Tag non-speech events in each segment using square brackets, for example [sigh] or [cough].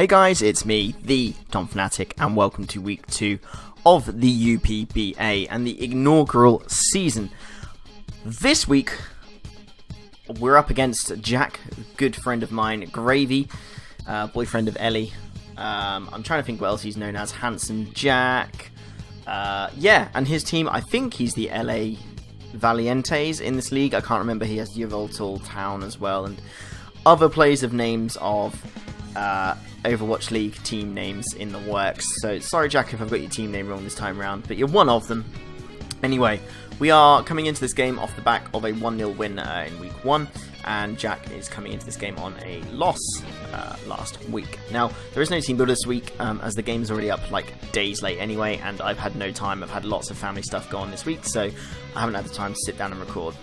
Hey guys, it's me, the Donphanatic, and welcome to week two of the UPBA and the inaugural season. This week, we're up against Jack, good friend of mine, Greyvee, uh, boyfriend of Ellie. Um, I'm trying to think what else he's known as. Handsome Jack. Uh, yeah, and his team, I think he's the LA Valienteis in this league. I can't remember. He has Yveltal Town as well, and other players of names of uh, Overwatch League team names in the works. So sorry, Jack, if I've got your team name wrong this time around, but you're one of them. Anyway, we are coming into this game off the back of a 1 0 win uh, in week 1, and Jack is coming into this game on a loss uh, last week. Now, there is no team builder this week, um, as the game is already up like days late anyway, and I've had no time. I've had lots of family stuff go on this week, so I haven't had the time to sit down and record.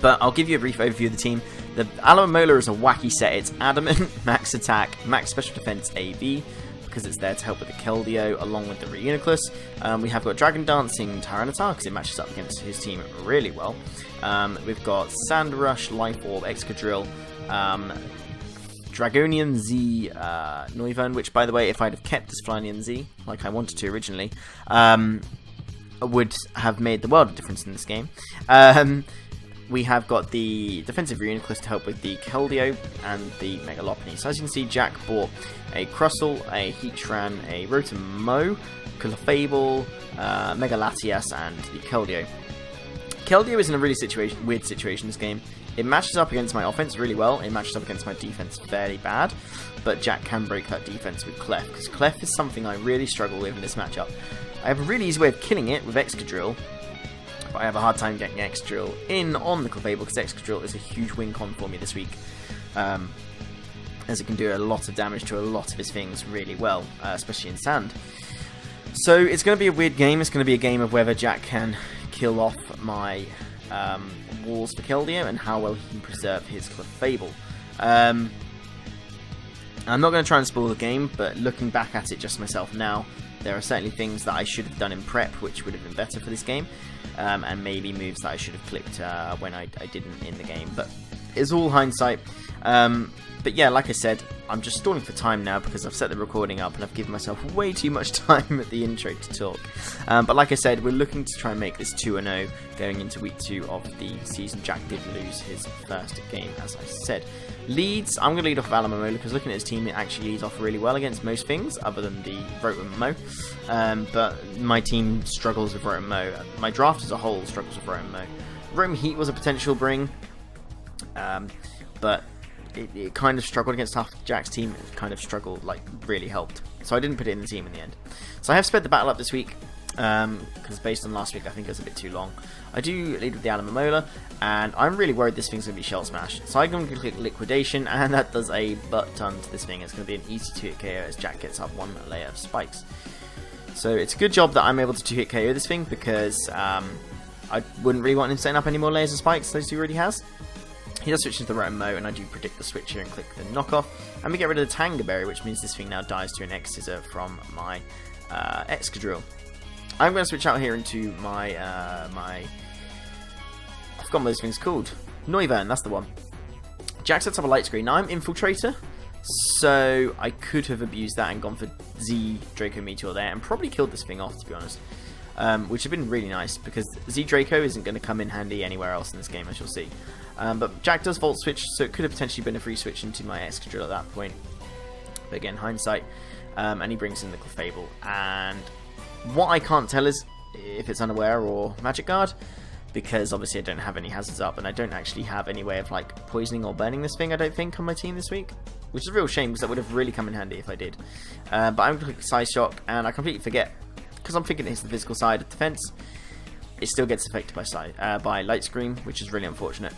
But I'll give you a brief overview of the team. The Alomomola is a wacky set. It's Adamant, [laughs] Max Attack, Max Special Defense AV, because it's there to help with the Keldeo along with the Reuniclus. Um, we have got Dragon Dancing Tyranitar because it matches up against his team really well. Um, we've got Sand Rush, Life Orb, Excadrill, um, Dragonium Z uh, Noivern, which by the way, if I'd have kept this Flyinium Z, like I wanted to originally, um, would have made the world of difference in this game. Um, we have got the defensive Reuniclus to help with the Keldeo and the Mega Lopunny. So as you can see, Jack bought a Crustle, a Heatran, a Rotom-Mow, Clefable, uh, Mega Latias, and the Keldeo. Keldeo is in a really situation, weird situation in this game. It matches up against my offense really well, it matches up against my defense fairly bad, but Jack can break that defense with Clef, because Clef is something I really struggle with in this matchup. I have a really easy way of killing it with Excadrill, but I have a hard time getting Excadrill in on the Clefable because Excadrill is a huge win con for me this week. Um, as it can do a lot of damage to a lot of his things really well, uh, especially in sand. So it's going to be a weird game. It's going to be a game of whether Jack can kill off my um, walls for Keldeo and how well he can preserve his Clefable. Um, I'm not going to try and spoil the game, but looking back at it just myself now, there are certainly things that I should have done in prep which would have been better for this game, um, and maybe moves that I should have clicked uh, when I, I, didn't in the game. But it's all hindsight. Um, but yeah, like I said, I'm just stalling for time now because I've set the recording up and I've given myself [laughs] way too much [laughs] time at the intro to talk. Um, but like I said, we're looking to try and make this 2 0 going into week 2 of the season. Jack did lose his first game, as I said. Leads, I'm going to lead off of Alomomola because looking at his team, it actually leads off really well against most things other than the Rotom-Mow. Um, but my team struggles with Rotom-Mow. My draft as a whole struggles with Rotom-Mow. Rotom Heat was a potential bring, um, but it, it, kind of struggled against half Jack's team. It kind of struggled, like, really helped. So I didn't put it in the team in the end. So I have sped the battle up this week, because um, based on last week, I think it was a bit too long. I do lead with the Alomomola, and I'm really worried this thing's going to be Shell Smash. So I'm going to click Liquidation, [laughs] and that does a butt ton to this thing. It's going to be an easy 2-hit KO as Jack gets up one layer of spikes. So it's a good job that I'm able to 2-hit KO this thing, because um, I wouldn't really want him setting up any more layers of spikes those he already has. He does switch into the Rotom-Mow, and I do predict the switch here and click the knockoff. And we get rid of the Tanga Berry, which means this thing now dies to an X-Scissor from my uh, Excadrill. I'm going to switch out here into my, uh, my... I forgot what this thing's called. Noivern, that's the one. Jack sets up a light screen. Now I'm Infiltrator, so I could have abused that and gone for Z Draco Meteor there and probably killed this thing off, to be honest. Um, which would have been really nice because Z Draco isn't going to come in handy anywhere else in this game, as you'll see. Um, but Jack does Volt Switch, so it could have potentially been a free switch into my Excadrill at that point. But again, hindsight. Um, and he brings in the Clefable. And what I can't tell is if it's unaware or Magic Guard, because obviously I don't have any hazards up, and I don't actually have any way of like poisoning or burning this thing, I don't think, on my team this week. Which is a real shame, because that would have really come in handy if I did. Uh, but I'm going to Psyshock, and I completely forget, because I'm thinking it's the physical side of defense, it still gets affected by, uh, by Light Screen, which is really unfortunate.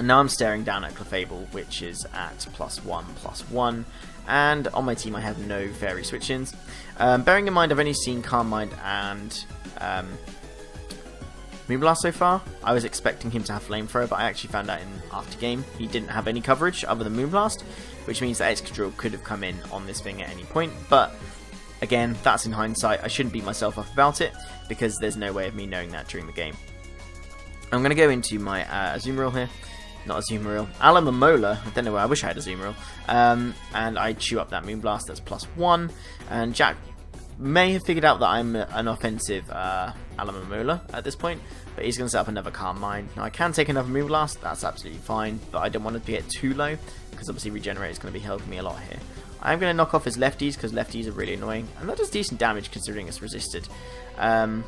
And now I'm staring down at Clefable, which is at plus one, plus one. And on my team I have no fairy switch-ins. Um, bearing in mind I've only seen Calm Mind and um, Moonblast so far. I was expecting him to have Flamethrower, but I actually found out in after game he didn't have any coverage other than Moonblast, which means that Excadrill could have come in on this thing at any point. But again, that's in hindsight. I shouldn't beat myself up about it because there's no way of me knowing that during the game. I'm going to go into my uh, Azumarill here not a Azumarill. Alomomola, I don't know where, I wish I had a Azumarill. Um, and I chew up that Moonblast, that's plus one. And Jack may have figured out that I'm an offensive uh, Alomomola at this point, but he's going to set up another Calm Mind. Now I can take another Moonblast, that's absolutely fine, but I don't want to get too low, because obviously Regenerate is going to be helping me a lot here. I'm going to knock off his lefties, because lefties are really annoying, and that does decent damage considering it's resisted. Um,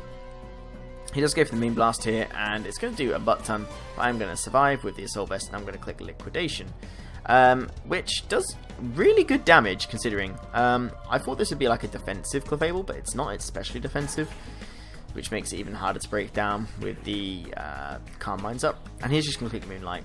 he does go for the Moonblast here, and it's going to do a butt ton, but I'm going to survive with the Assault Vest, and I'm going to click Liquidation. Um, which does really good damage, considering. Um, I thought this would be like a defensive Clefable, but it's not, it's especially defensive, which makes it even harder to break down with the uh, Calm Minds up. And he's just going to click Moonlight.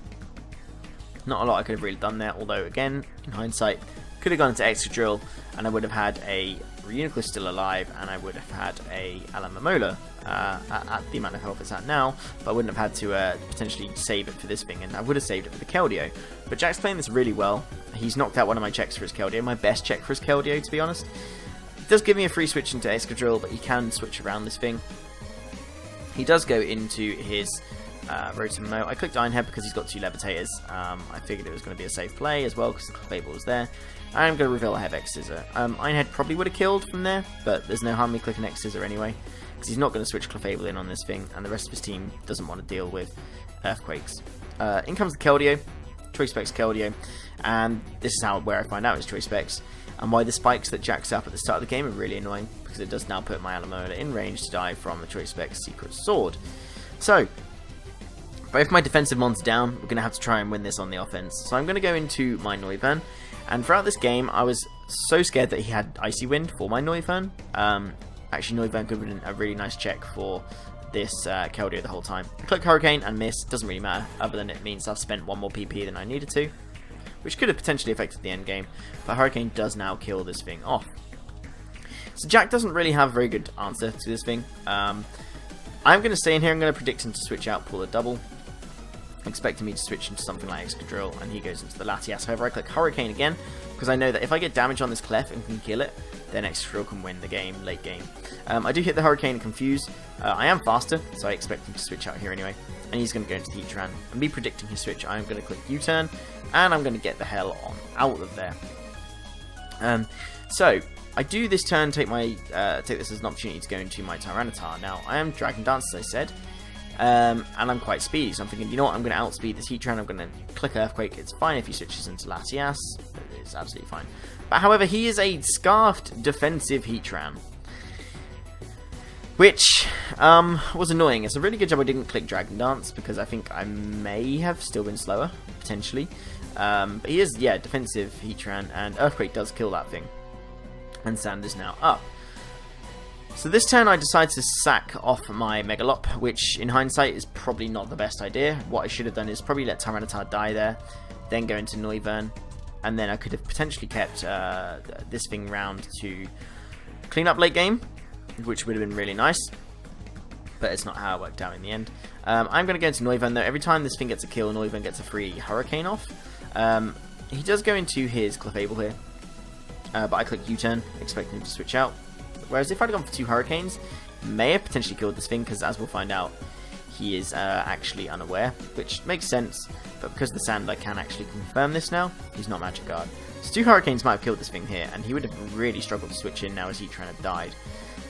Not a lot I could have really done there, although again, in hindsight, could have gone into Excadrill, and I would have had a Reuniclus still alive, and I would have had a Alomomola uh, at, at, the amount of health it's at now, but I wouldn't have had to uh, potentially save it for this thing, and I would have saved it for the Keldeo. But Jack's playing this really well. He's knocked out one of my checks for his Keldeo, my best check for his Keldeo, to be honest. It does give me a free switch into Excadrill, but he can switch around this thing. He does go into his uh, Rotom-Mow. I clicked Iron Head because he's got two Levitators. Um, I figured it was going to be a safe play as well because the Clefable was there. I'm going to reveal I have X Scissor. Um, Head probably would have killed from there, but there's no harm me clicking X Scissor anyway because he's not going to switch Clefable in on this thing, and the rest of his team doesn't want to deal with Earthquakes. Uh, in comes the Keldeo, Choice Specs Keldeo, and this is how where I find out his Choice Specs, and why the spikes that jacks up at the start of the game are really annoying, because it does now put my Alomomola in range to die from the Choice Specs Secret Sword. So, both my defensive mons down, we're going to have to try and win this on the offense. So I'm going to go into my Noivern, and throughout this game, I was so scared that he had Icy Wind for my Noivern. Um, actually, Noivern could have been a really nice check for this uh, Keldeo the whole time. I click Hurricane and miss, doesn't really matter, other than it means I've spent one more PP than I needed to, which could have potentially affected the end game, but Hurricane does now kill this thing off. So Jack doesn't really have a very good answer to this thing. Um, I'm going to stay in here, I'm going to predict him to switch out, pull a double, expecting me to switch into something like Excadrill, and he goes into the Latias. However, I click Hurricane again, because I know that if I get damage on this Clef and can kill it, then Excadrill can win the game, late game. Um, I do hit the Hurricane and Confuse. Uh, I am faster, so I expect him to switch out here anyway. And he's going to go into the Heatran. And me predicting his switch, I'm going to click U-turn, and I'm going to get the hell on out of there. Um, so, I do this turn take my uh, take this as an opportunity to go into my Tyranitar. Now, I am Dragon Dance, as I said, um, and I'm quite speedy, so I'm thinking, you know what, I'm going to outspeed this Heatran, I'm going to click Earthquake, it's fine if he switches into Latias, it's absolutely fine. But however, he is a Scarfed defensive Heatran. Which um, was annoying. It's a really good job I didn't click Dragon Dance, because I think I may have still been slower, potentially. Um, but he is, yeah, defensive Heatran, and Earthquake does kill that thing. And Sand is now up. So this turn I decide to sack off my Megalop, which in hindsight is probably not the best idea. What I should have done is probably let Tyranitar die there, then go into Noivern, and then I could have potentially kept uh, this thing round to clean up late game, which would have been really nice. But it's not how it worked out in the end. Um, I'm going to go into Noivern though. Every time this thing gets a kill, Noivern gets a free Hurricane off. Um, he does go into his Clefable here, uh, but I click U-turn, expecting him to switch out. Whereas if I'd gone for two Hurricanes, may have potentially killed this thing, because as we'll find out, he is uh, actually unaware, which makes sense, but because the sand I can actually confirm this now, he's not Magic Guard. So two Hurricanes might have killed this thing here, and he would have really struggled to switch in now as Heatran had died.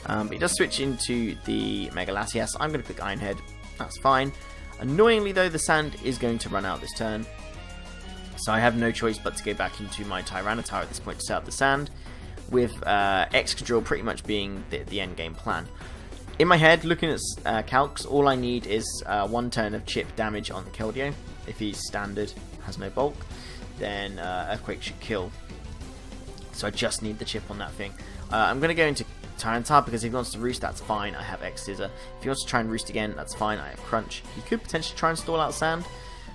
Um, but he does switch into the Mega Latias. I'm going to click Iron Head, that's fine. Annoyingly though, the sand is going to run out this turn, so I have no choice but to go back into my Tyranitar at this point to set up the sand with uh, Excadrill pretty much being the, the end game plan. In my head, looking at uh, calcs, all I need is uh, one turn of chip damage on the Keldeo. If he's standard, has no bulk, then uh, Earthquake should kill. So I just need the chip on that thing. Uh, I'm going to go into Tyranitar because if he wants to roost, that's fine. I have X Scissor. If he wants to try and roost again, that's fine. I have Crunch. He could potentially try and stall out Sand.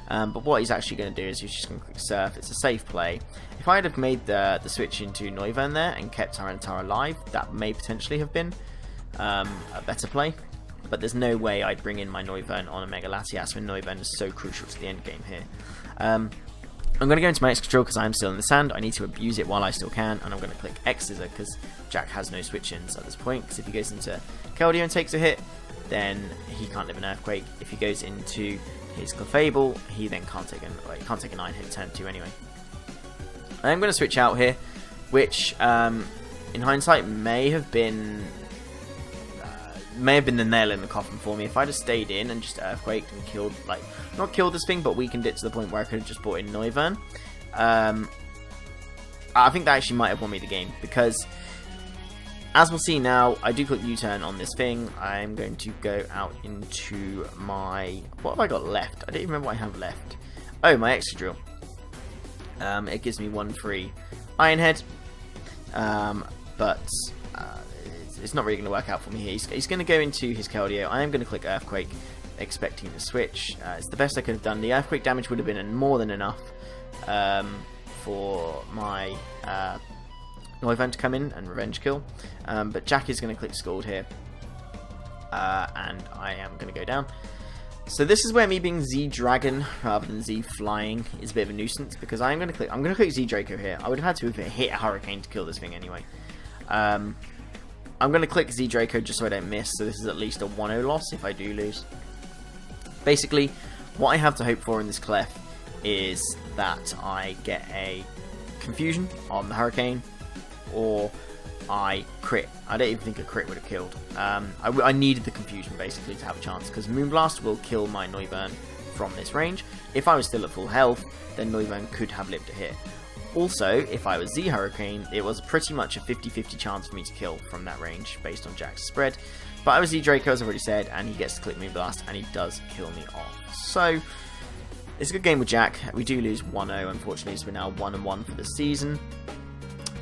Um, but what he's actually going to do is he's just going to quick surf. It's a safe play. If I'd have made the, the switch into Noivern there and kept Tyranitar alive, that may potentially have been um, a better play. But there's no way I'd bring in my Noivern on a Mega Latias when Noivern is so crucial to the end game here. Um, I'm going to go into my Excadrill because I'm still in the sand. I need to abuse it while I still can, and I'm going to click X Scissor because Jack has no switch-ins at this point. Because if he goes into Keldeo and takes a hit, then he can't live an Earthquake. If he goes into his Clefable, he then can't take he can't take a nine hit turn two anyway. I'm going to switch out here, which um, in hindsight may have been uh, may have been the nail in the coffin for me. If I just stayed in and just earthquaked and killed like not killed this thing, but weakened it to the point where I could have just brought in Noivern. Um, I think that actually might have won me the game because as we'll see now, I do click U-turn on this thing. I'm going to go out into my... What have I got left? I don't even remember what I have left. Oh, my Excadrill. Um, it gives me one free Iron Head. Um, but uh, it's, it's, not really going to work out for me here. He's, he's going to go into his Keldeo. I am going to click Earthquake, expecting the switch. Uh, it's the best I could have done. The Earthquake damage would have been more than enough um, for my... Uh, Noivern to come in and revenge kill. Um, but Jack is going to click Scald here. Uh, and I am going to go down. So this is where me being Z Dragon rather than Z Flying is a bit of a nuisance because I'm going to click I'm going to click Z Draco here. I would have had to have hit a Hurricane to kill this thing anyway. Um, I'm going to click Z Draco just so I don't miss. So this is at least a 1-0 loss if I do lose. Basically, what I have to hope for in this Clef is that I get a confusion on the Hurricane or I crit. I don't even think a crit would have killed. Um, I, I, needed the confusion basically to have a chance because Moonblast will kill my Noivern from this range. If I was still at full health, then Noivern could have lived a hit. Also, if I was Z Hurricane, it was pretty much a 50-50 chance for me to kill from that range based on Jack's spread. But I was Z Draco, as I've already said, and he gets to click Moonblast, and he does kill me off. So, it's a good game with Jack. We do lose 1-0, unfortunately, so we're now 1-1 for the season.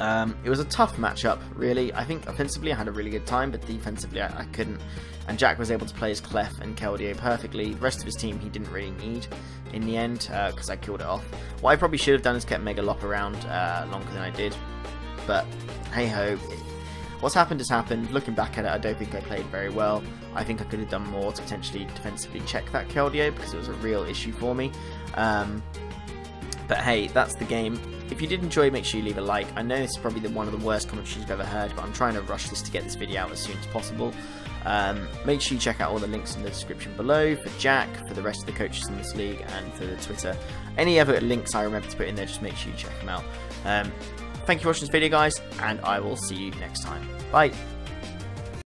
Um, it was a tough matchup, really. I think offensively I had a really good time, but defensively I, I couldn't. And Jack was able to play his Clef and Keldeo perfectly. The rest of his team he didn't really need in the end because uh, I killed it off. What I probably should have done is kept Mega Megalop around uh, longer than I did. But hey ho, what's happened has happened. Looking back at it, I don't think I played very well. I think I could have done more to potentially defensively check that Keldeo because it was a real issue for me. Um, but hey, that's the game. If you did enjoy, make sure you leave a like. I know this is probably the, one of the worst commentaries you've ever heard, but I'm trying to rush this to get this video out as soon as possible. Um, make sure you check out all the links in the description below for Jack, for the rest of the coaches in this league, and for the Twitter. Any other links I remember to put in there, just make sure you check them out. Um, thank you for watching this video, guys, and I will see you next time. Bye.